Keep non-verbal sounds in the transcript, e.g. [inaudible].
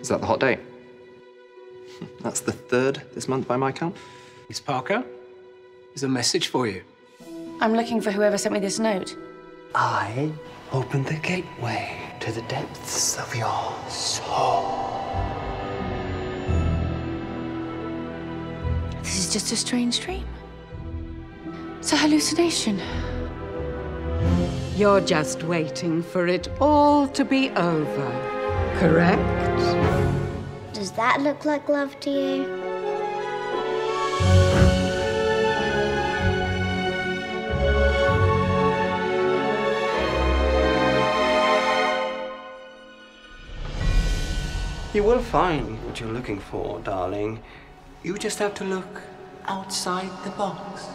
Is that the hot date? [laughs] That's the third this month by my count. Miss Parker, there's a message for you. I'm looking for whoever sent me this note. I opened the gateway to the depths of your soul. This is just a strange dream. It's a hallucination. You're just waiting for it all to be over, correct? Does that look like love to you? You will find what you're looking for, darling. You just have to look outside the box.